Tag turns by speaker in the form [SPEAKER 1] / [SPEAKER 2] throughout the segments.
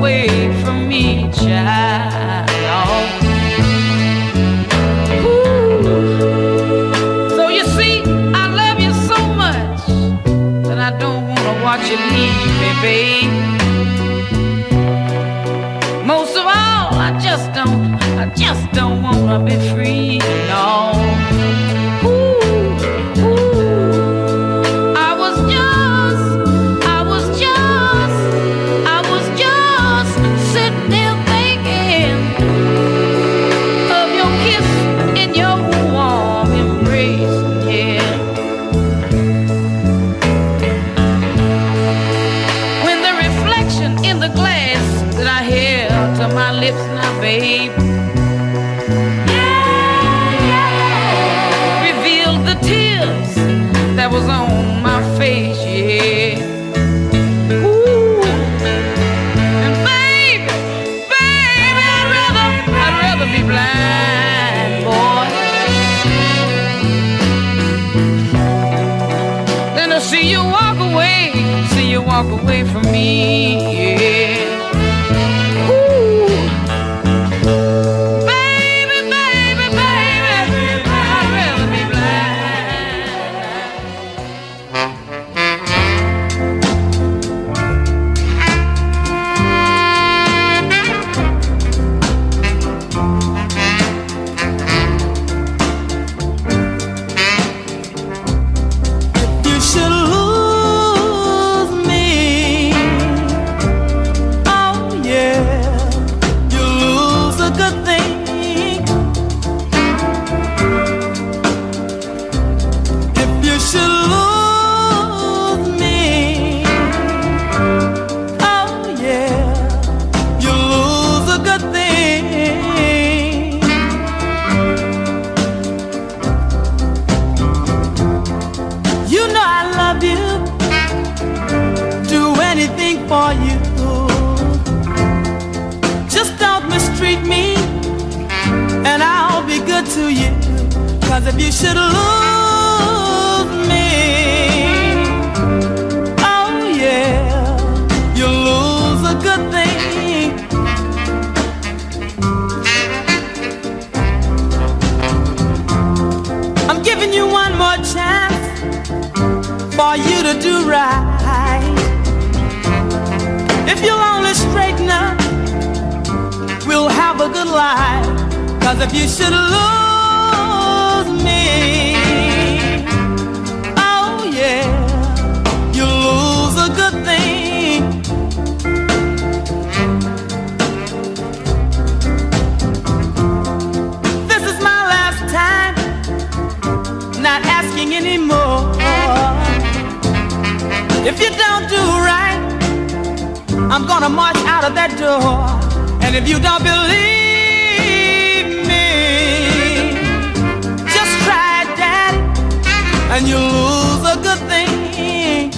[SPEAKER 1] away from me, child. Ooh. So
[SPEAKER 2] you see, I love you so much that I don't wanna watch you leave me, babe. Most of all, I just don't, I just don't wanna be free. if you should lose me. Oh, yeah, you lose a good thing. This is my last time, not asking anymore. If you don't do right, I'm gonna march out of that door. And if you don't believe, when you lose a good thing.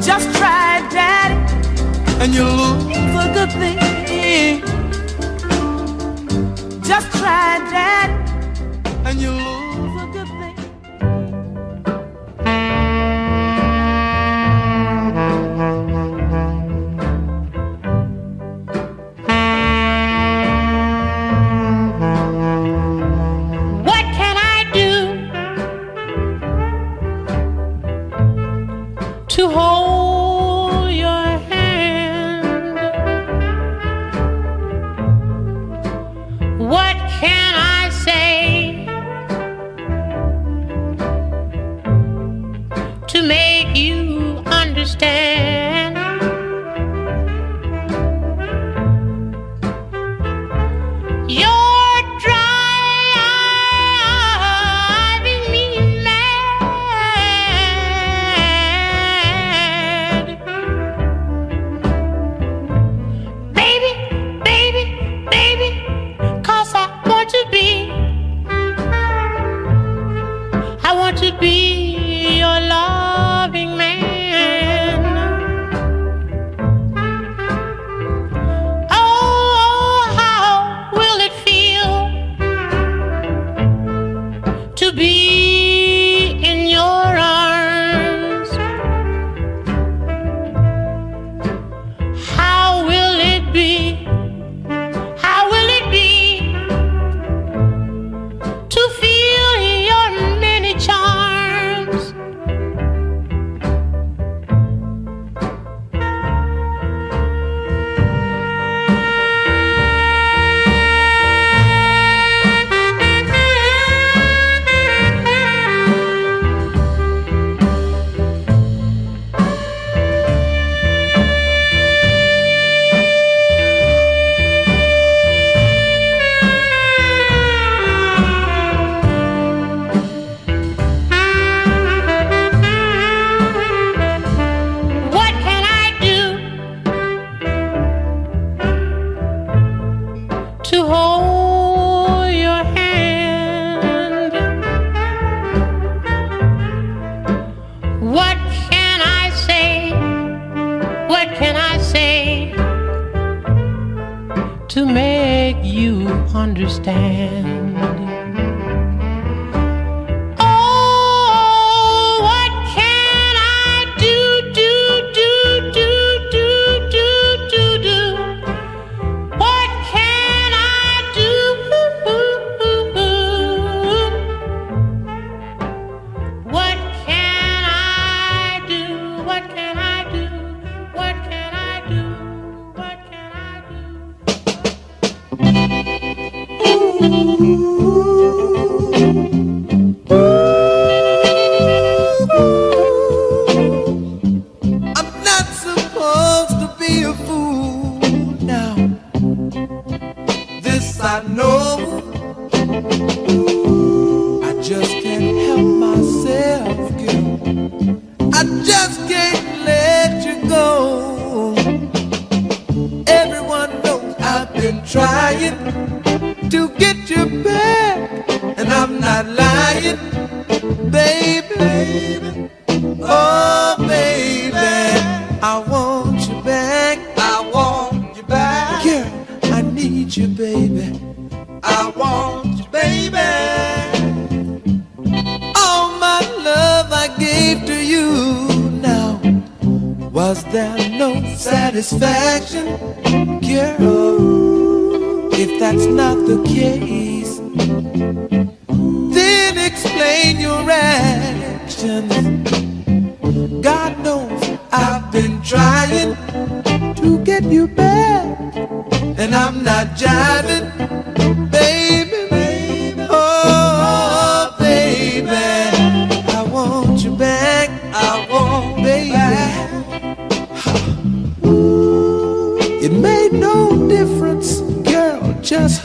[SPEAKER 2] Just try daddy, and you lose a good thing. Just try daddy, and you
[SPEAKER 1] understand.
[SPEAKER 3] I'm not lying, baby. Oh, baby, I want you back. I want you back. Girl, I need you, baby. I want you, baby. All my love I gave to you. Now, was there no satisfaction, girl? If that's not the case explain your actions. God knows I've been trying to get you back, and I'm not jiving, baby. Oh, baby, I want you back. I want, baby. It made no difference, girl. Just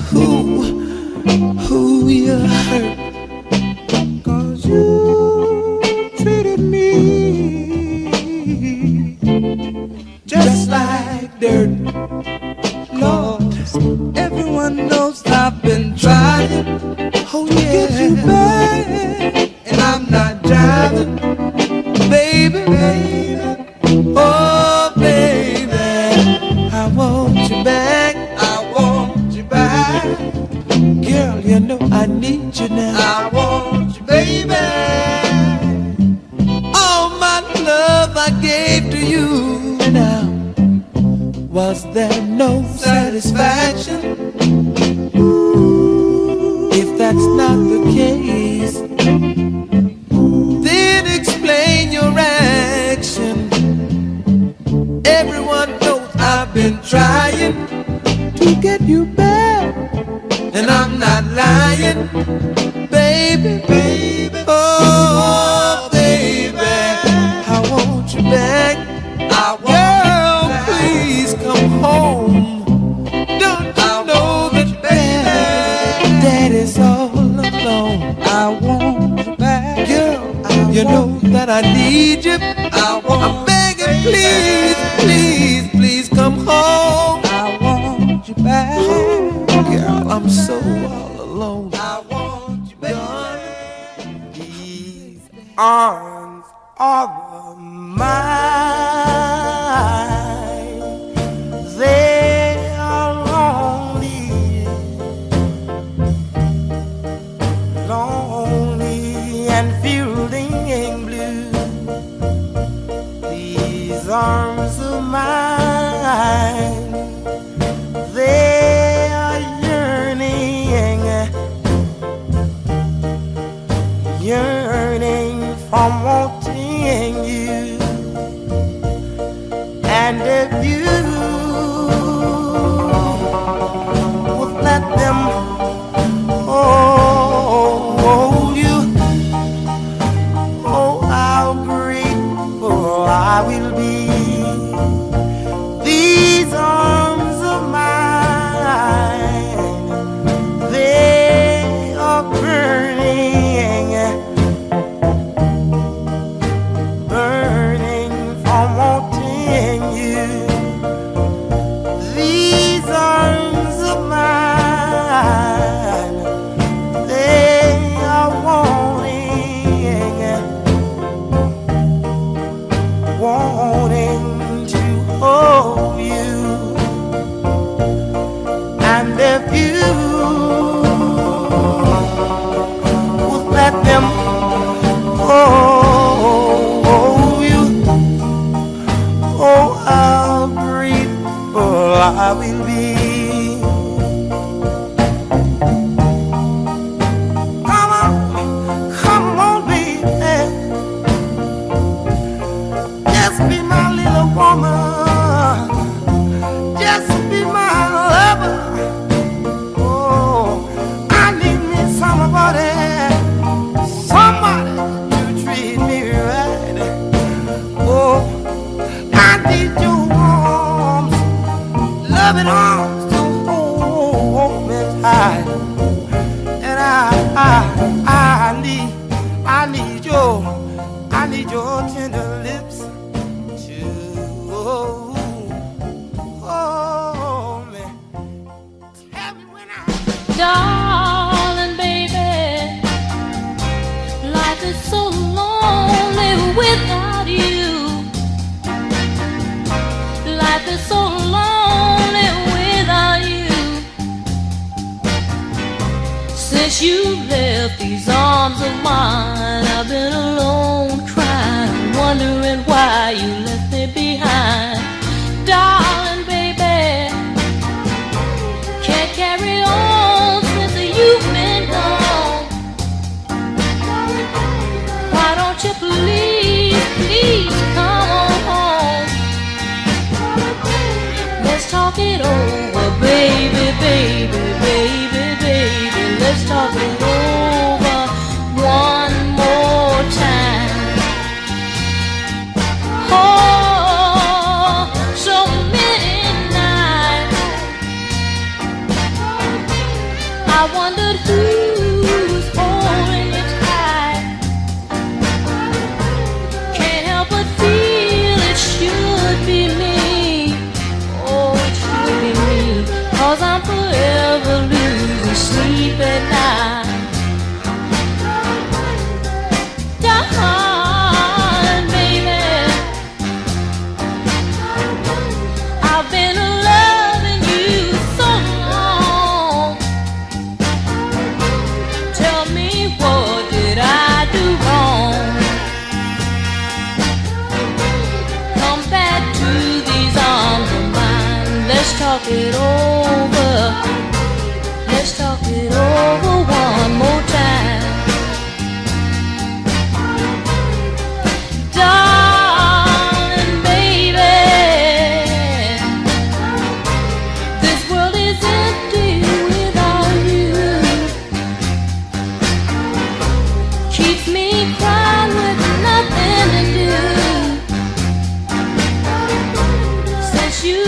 [SPEAKER 3] Egypt. I want I'm begging, please, please, please come home. I want you back. Girl, I'm so all alone. I want you back. Please. Uh. from wanting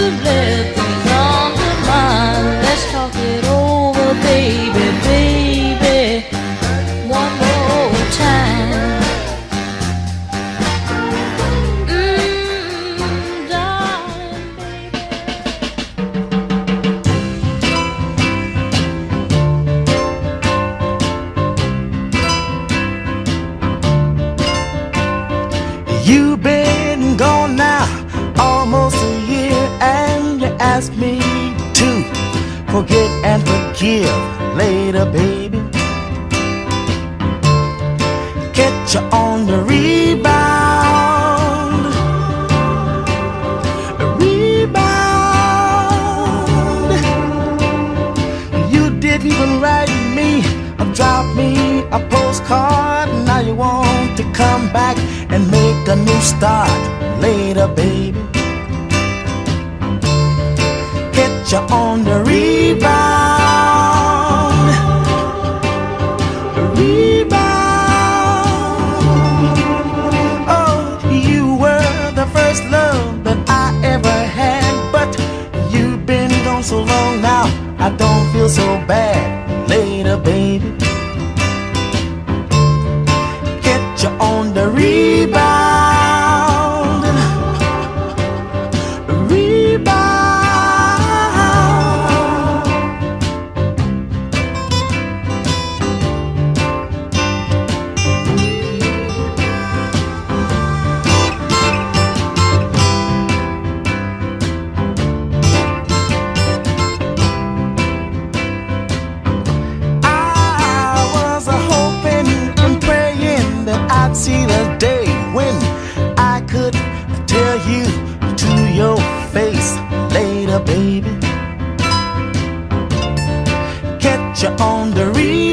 [SPEAKER 4] live. you're on the rebound. Rebound. Oh, you were the first love that I ever had, but you've been gone so long now, I don't feel so bad. Later, baby. Get you on the rebound. you on the real.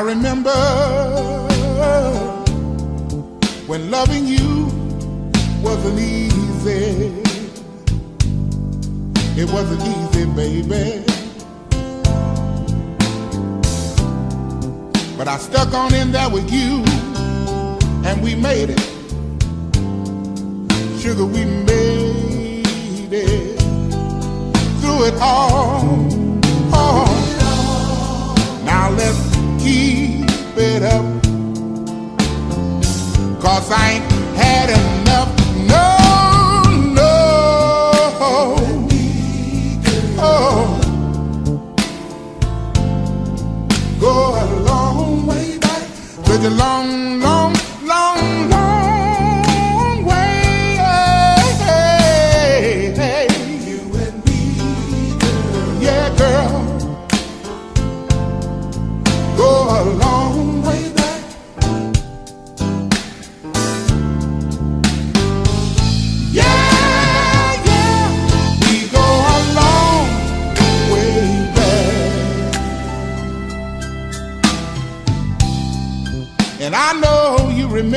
[SPEAKER 4] I remember when loving you wasn't easy. It wasn't easy, baby.
[SPEAKER 2] But I stuck on in there with you, and we made it. Sugar, we made it through it all. Oh. Now let's keep it up. Cause I ain't had enough. No, no. Oh. Go a long way back to a long, long, long.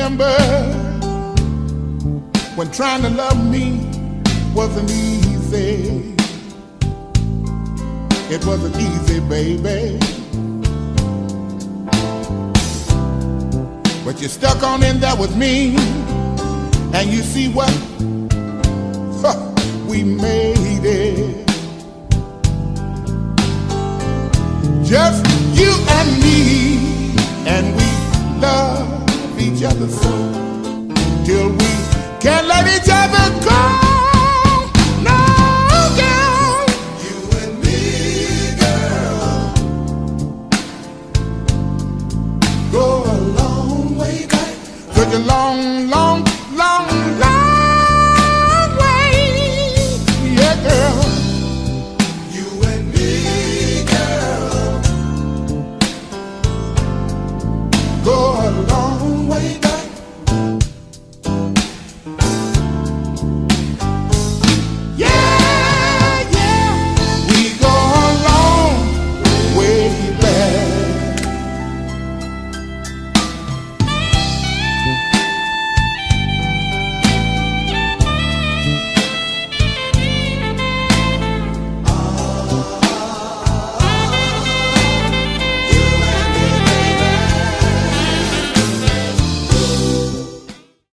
[SPEAKER 2] remember when trying to love me wasn't easy. It wasn't easy, baby.
[SPEAKER 5] But you stuck on in there with me, and you see what huh, we made it. Just you and me, and we love each other so till we can't let each other go. No, girl. You and me, girl. Go a long way back. Took a long, long